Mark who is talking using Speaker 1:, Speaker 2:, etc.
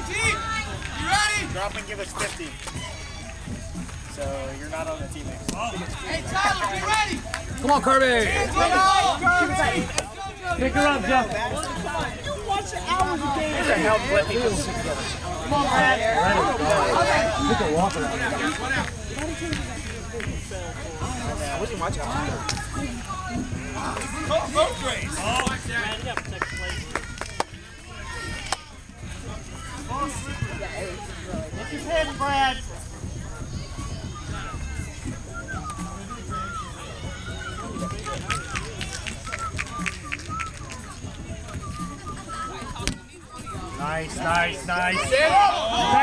Speaker 1: team. You ready?
Speaker 2: Drop and give us 50. So you're not on the team next.
Speaker 1: Hey, Tyler, get ready.
Speaker 3: Come on, Kirby.
Speaker 4: Pick her up, Joe.
Speaker 2: What the hell, Whitney?
Speaker 3: Pick a walk around.
Speaker 2: I wasn't watching.
Speaker 1: Boat
Speaker 4: Lift his head, Brad. Nice, nice, nice.